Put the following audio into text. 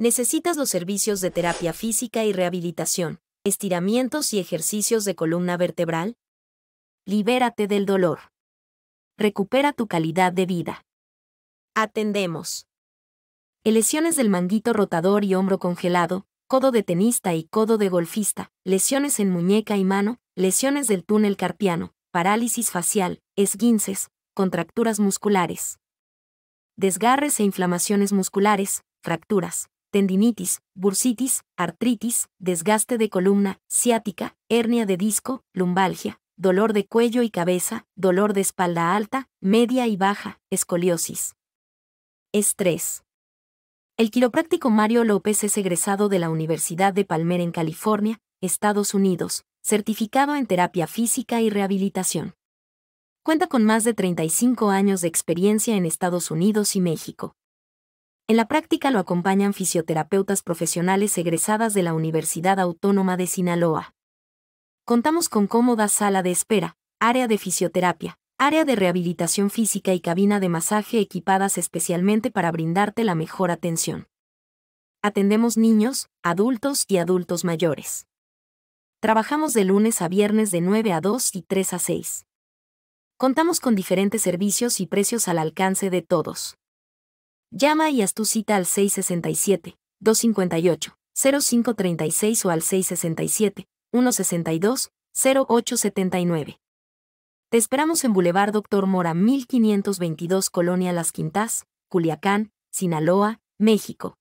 Necesitas los servicios de terapia física y rehabilitación, estiramientos y ejercicios de columna vertebral. Libérate del dolor. Recupera tu calidad de vida. Atendemos. Lesiones del manguito rotador y hombro congelado, codo de tenista y codo de golfista, lesiones en muñeca y mano, lesiones del túnel carpiano, parálisis facial, esguinces, contracturas musculares. Desgarres e inflamaciones musculares, fracturas, tendinitis, bursitis, artritis, desgaste de columna, ciática, hernia de disco, lumbalgia, dolor de cuello y cabeza, dolor de espalda alta, media y baja, escoliosis. Estrés. El quiropráctico Mario López es egresado de la Universidad de Palmer en California, Estados Unidos, certificado en terapia física y rehabilitación. Cuenta con más de 35 años de experiencia en Estados Unidos y México. En la práctica lo acompañan fisioterapeutas profesionales egresadas de la Universidad Autónoma de Sinaloa. Contamos con cómoda sala de espera, área de fisioterapia, área de rehabilitación física y cabina de masaje equipadas especialmente para brindarte la mejor atención. Atendemos niños, adultos y adultos mayores. Trabajamos de lunes a viernes de 9 a 2 y 3 a 6. Contamos con diferentes servicios y precios al alcance de todos. Llama y haz tu cita al 667-258-0536 o al 667-162-0879. Te esperamos en Boulevard Doctor Mora 1522 Colonia Las Quintas, Culiacán, Sinaloa, México.